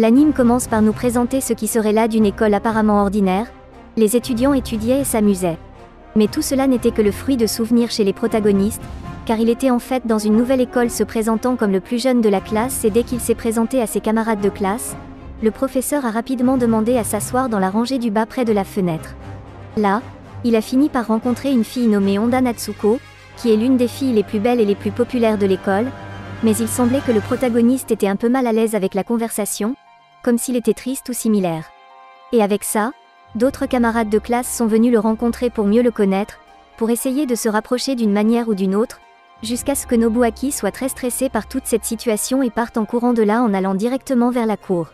L'anime commence par nous présenter ce qui serait là d'une école apparemment ordinaire, les étudiants étudiaient et s'amusaient. Mais tout cela n'était que le fruit de souvenirs chez les protagonistes, car il était en fait dans une nouvelle école se présentant comme le plus jeune de la classe et dès qu'il s'est présenté à ses camarades de classe, le professeur a rapidement demandé à s'asseoir dans la rangée du bas près de la fenêtre. Là, il a fini par rencontrer une fille nommée Honda Natsuko, qui est l'une des filles les plus belles et les plus populaires de l'école, mais il semblait que le protagoniste était un peu mal à l'aise avec la conversation, comme s'il était triste ou similaire. Et avec ça, d'autres camarades de classe sont venus le rencontrer pour mieux le connaître, pour essayer de se rapprocher d'une manière ou d'une autre, jusqu'à ce que Nobuaki soit très stressé par toute cette situation et parte en courant de là en allant directement vers la cour.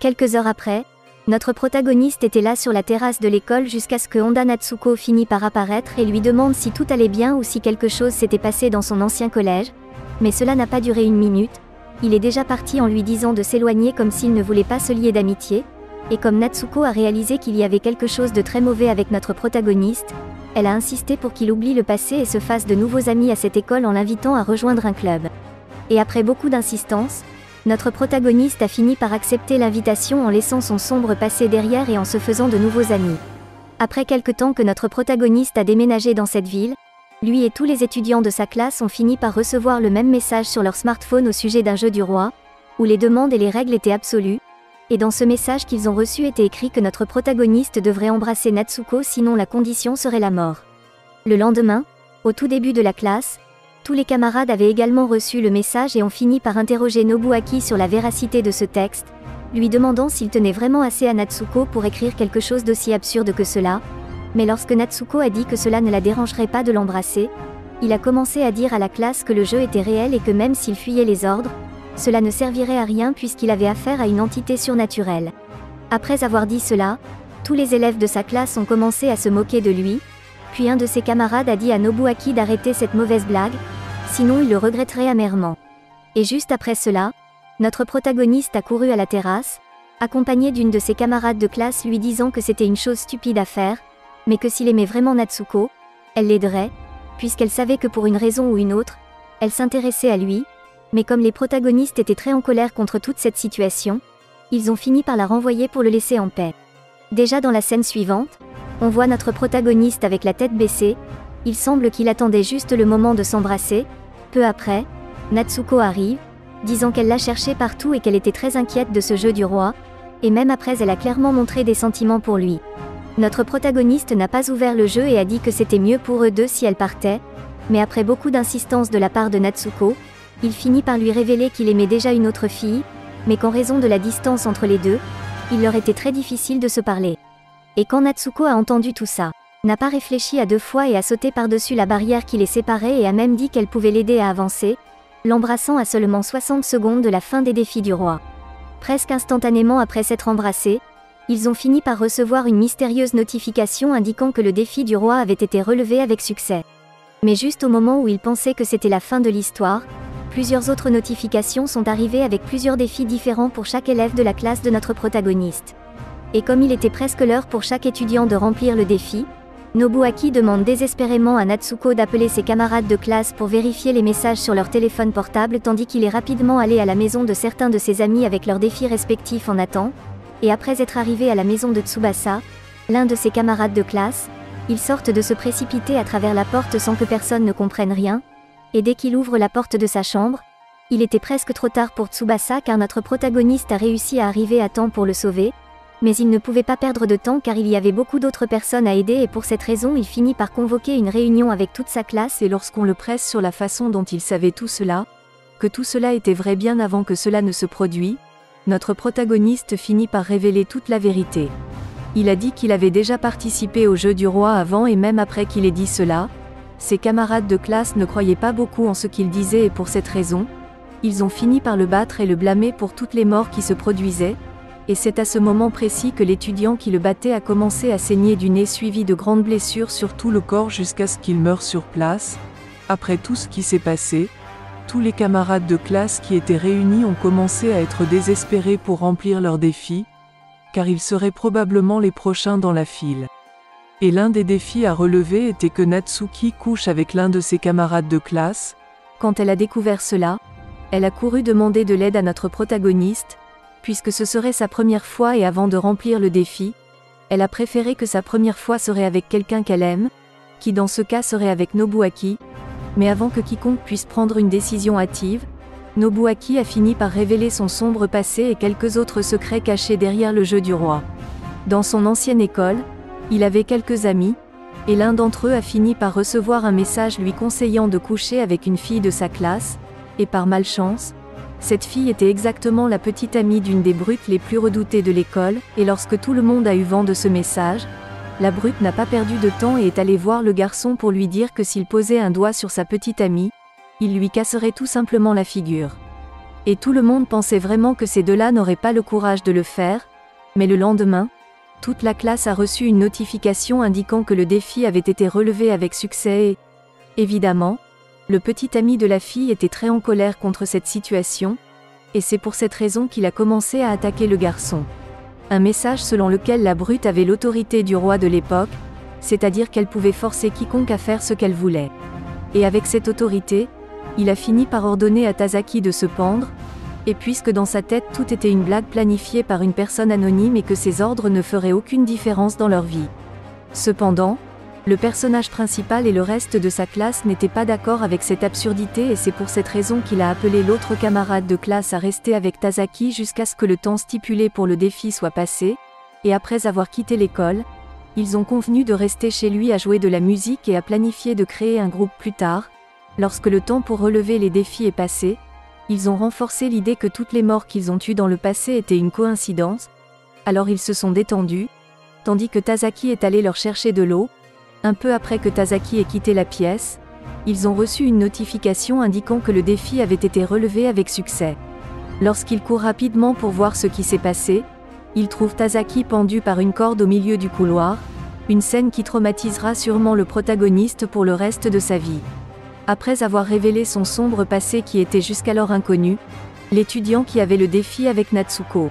Quelques heures après, notre protagoniste était là sur la terrasse de l'école jusqu'à ce que Honda Natsuko finisse par apparaître et lui demande si tout allait bien ou si quelque chose s'était passé dans son ancien collège, mais cela n'a pas duré une minute, il est déjà parti en lui disant de s'éloigner comme s'il ne voulait pas se lier d'amitié, et comme Natsuko a réalisé qu'il y avait quelque chose de très mauvais avec notre protagoniste, elle a insisté pour qu'il oublie le passé et se fasse de nouveaux amis à cette école en l'invitant à rejoindre un club. Et après beaucoup d'insistance, notre protagoniste a fini par accepter l'invitation en laissant son sombre passé derrière et en se faisant de nouveaux amis. Après quelque temps que notre protagoniste a déménagé dans cette ville, lui et tous les étudiants de sa classe ont fini par recevoir le même message sur leur smartphone au sujet d'un jeu du roi, où les demandes et les règles étaient absolues, et dans ce message qu'ils ont reçu était écrit que notre protagoniste devrait embrasser Natsuko sinon la condition serait la mort. Le lendemain, au tout début de la classe, tous les camarades avaient également reçu le message et ont fini par interroger Nobuaki sur la véracité de ce texte, lui demandant s'il tenait vraiment assez à Natsuko pour écrire quelque chose d'aussi absurde que cela. Mais lorsque Natsuko a dit que cela ne la dérangerait pas de l'embrasser, il a commencé à dire à la classe que le jeu était réel et que même s'il fuyait les ordres, cela ne servirait à rien puisqu'il avait affaire à une entité surnaturelle. Après avoir dit cela, tous les élèves de sa classe ont commencé à se moquer de lui, puis un de ses camarades a dit à Nobuaki d'arrêter cette mauvaise blague, sinon il le regretterait amèrement. Et juste après cela, notre protagoniste a couru à la terrasse, accompagné d'une de ses camarades de classe lui disant que c'était une chose stupide à faire, mais que s'il aimait vraiment Natsuko, elle l'aiderait, puisqu'elle savait que pour une raison ou une autre, elle s'intéressait à lui, mais comme les protagonistes étaient très en colère contre toute cette situation, ils ont fini par la renvoyer pour le laisser en paix. Déjà dans la scène suivante, on voit notre protagoniste avec la tête baissée, il semble qu'il attendait juste le moment de s'embrasser. Peu après, Natsuko arrive, disant qu'elle l'a cherché partout et qu'elle était très inquiète de ce jeu du roi, et même après elle a clairement montré des sentiments pour lui. Notre protagoniste n'a pas ouvert le jeu et a dit que c'était mieux pour eux deux si elle partait, mais après beaucoup d'insistance de la part de Natsuko, il finit par lui révéler qu'il aimait déjà une autre fille, mais qu'en raison de la distance entre les deux, il leur était très difficile de se parler. Et quand Natsuko a entendu tout ça, n'a pas réfléchi à deux fois et a sauté par-dessus la barrière qui les séparait et a même dit qu'elle pouvait l'aider à avancer, l'embrassant à seulement 60 secondes de la fin des défis du roi. Presque instantanément après s'être embrassés, ils ont fini par recevoir une mystérieuse notification indiquant que le défi du roi avait été relevé avec succès. Mais juste au moment où ils pensaient que c'était la fin de l'histoire, plusieurs autres notifications sont arrivées avec plusieurs défis différents pour chaque élève de la classe de notre protagoniste. Et comme il était presque l'heure pour chaque étudiant de remplir le défi, Nobuaki demande désespérément à Natsuko d'appeler ses camarades de classe pour vérifier les messages sur leur téléphone portable tandis qu'il est rapidement allé à la maison de certains de ses amis avec leurs défis respectifs en attend, et après être arrivé à la maison de Tsubasa, l'un de ses camarades de classe, ils sortent de se précipiter à travers la porte sans que personne ne comprenne rien, et dès qu'il ouvre la porte de sa chambre, il était presque trop tard pour Tsubasa car notre protagoniste a réussi à arriver à temps pour le sauver, mais il ne pouvait pas perdre de temps car il y avait beaucoup d'autres personnes à aider et pour cette raison il finit par convoquer une réunion avec toute sa classe. Et lorsqu'on le presse sur la façon dont il savait tout cela, que tout cela était vrai bien avant que cela ne se produit, notre protagoniste finit par révéler toute la vérité. Il a dit qu'il avait déjà participé au jeu du roi avant et même après qu'il ait dit cela, ses camarades de classe ne croyaient pas beaucoup en ce qu'il disait et pour cette raison, ils ont fini par le battre et le blâmer pour toutes les morts qui se produisaient, et c'est à ce moment précis que l'étudiant qui le battait a commencé à saigner du nez suivi de grandes blessures sur tout le corps jusqu'à ce qu'il meure sur place. Après tout ce qui s'est passé, tous les camarades de classe qui étaient réunis ont commencé à être désespérés pour remplir leurs défis, car ils seraient probablement les prochains dans la file. Et l'un des défis à relever était que Natsuki couche avec l'un de ses camarades de classe. Quand elle a découvert cela, elle a couru demander de l'aide à notre protagoniste, puisque ce serait sa première fois et avant de remplir le défi, elle a préféré que sa première fois serait avec quelqu'un qu'elle aime, qui dans ce cas serait avec Nobuaki, mais avant que quiconque puisse prendre une décision hâtive, Nobuaki a fini par révéler son sombre passé et quelques autres secrets cachés derrière le jeu du roi. Dans son ancienne école, il avait quelques amis, et l'un d'entre eux a fini par recevoir un message lui conseillant de coucher avec une fille de sa classe, et par malchance, cette fille était exactement la petite amie d'une des brutes les plus redoutées de l'école, et lorsque tout le monde a eu vent de ce message, la brute n'a pas perdu de temps et est allée voir le garçon pour lui dire que s'il posait un doigt sur sa petite amie, il lui casserait tout simplement la figure. Et tout le monde pensait vraiment que ces deux-là n'auraient pas le courage de le faire, mais le lendemain, toute la classe a reçu une notification indiquant que le défi avait été relevé avec succès et, évidemment, le petit ami de la fille était très en colère contre cette situation, et c'est pour cette raison qu'il a commencé à attaquer le garçon. Un message selon lequel la brute avait l'autorité du roi de l'époque, c'est-à-dire qu'elle pouvait forcer quiconque à faire ce qu'elle voulait. Et avec cette autorité, il a fini par ordonner à Tazaki de se pendre, et puisque dans sa tête tout était une blague planifiée par une personne anonyme et que ses ordres ne feraient aucune différence dans leur vie. Cependant, le personnage principal et le reste de sa classe n'étaient pas d'accord avec cette absurdité et c'est pour cette raison qu'il a appelé l'autre camarade de classe à rester avec Tazaki jusqu'à ce que le temps stipulé pour le défi soit passé, et après avoir quitté l'école, ils ont convenu de rester chez lui à jouer de la musique et à planifier de créer un groupe plus tard, lorsque le temps pour relever les défis est passé, ils ont renforcé l'idée que toutes les morts qu'ils ont eues dans le passé étaient une coïncidence, alors ils se sont détendus, tandis que Tazaki est allé leur chercher de l'eau, un peu après que Tazaki ait quitté la pièce, ils ont reçu une notification indiquant que le défi avait été relevé avec succès. Lorsqu'ils courent rapidement pour voir ce qui s'est passé, ils trouvent Tazaki pendu par une corde au milieu du couloir, une scène qui traumatisera sûrement le protagoniste pour le reste de sa vie. Après avoir révélé son sombre passé qui était jusqu'alors inconnu, l'étudiant qui avait le défi avec Natsuko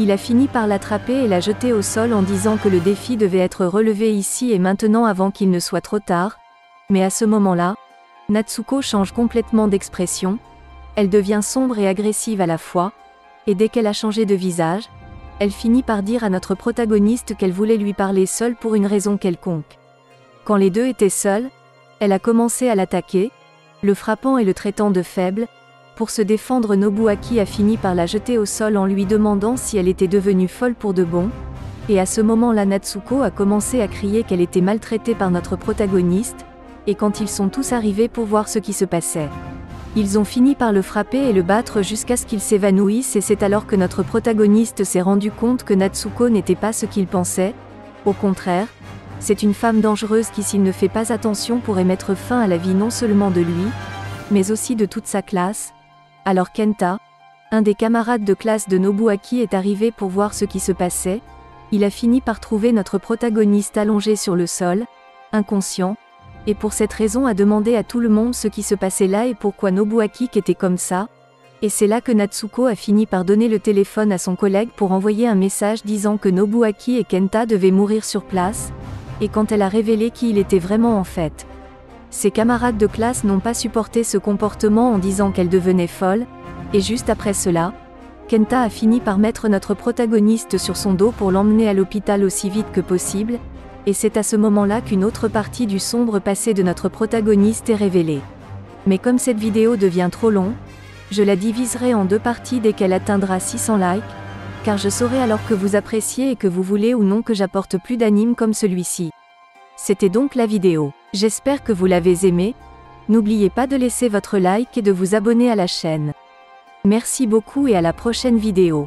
il a fini par l'attraper et la jeter au sol en disant que le défi devait être relevé ici et maintenant avant qu'il ne soit trop tard, mais à ce moment-là, Natsuko change complètement d'expression, elle devient sombre et agressive à la fois, et dès qu'elle a changé de visage, elle finit par dire à notre protagoniste qu'elle voulait lui parler seule pour une raison quelconque. Quand les deux étaient seuls, elle a commencé à l'attaquer, le frappant et le traitant de faible, pour se défendre Nobuaki a fini par la jeter au sol en lui demandant si elle était devenue folle pour de bon, et à ce moment-là Natsuko a commencé à crier qu'elle était maltraitée par notre protagoniste, et quand ils sont tous arrivés pour voir ce qui se passait. Ils ont fini par le frapper et le battre jusqu'à ce qu'il s'évanouisse et c'est alors que notre protagoniste s'est rendu compte que Natsuko n'était pas ce qu'il pensait, au contraire, c'est une femme dangereuse qui s'il ne fait pas attention pourrait mettre fin à la vie non seulement de lui, mais aussi de toute sa classe, alors Kenta, un des camarades de classe de Nobuaki est arrivé pour voir ce qui se passait, il a fini par trouver notre protagoniste allongé sur le sol, inconscient, et pour cette raison a demandé à tout le monde ce qui se passait là et pourquoi Nobuaki était comme ça, et c'est là que Natsuko a fini par donner le téléphone à son collègue pour envoyer un message disant que Nobuaki et Kenta devaient mourir sur place, et quand elle a révélé qui il était vraiment en fait. Ses camarades de classe n'ont pas supporté ce comportement en disant qu'elle devenait folle, et juste après cela, Kenta a fini par mettre notre protagoniste sur son dos pour l'emmener à l'hôpital aussi vite que possible, et c'est à ce moment-là qu'une autre partie du sombre passé de notre protagoniste est révélée. Mais comme cette vidéo devient trop longue, je la diviserai en deux parties dès qu'elle atteindra 600 likes, car je saurai alors que vous appréciez et que vous voulez ou non que j'apporte plus d'animes comme celui-ci. C'était donc la vidéo. J'espère que vous l'avez aimé. N'oubliez pas de laisser votre like et de vous abonner à la chaîne. Merci beaucoup et à la prochaine vidéo.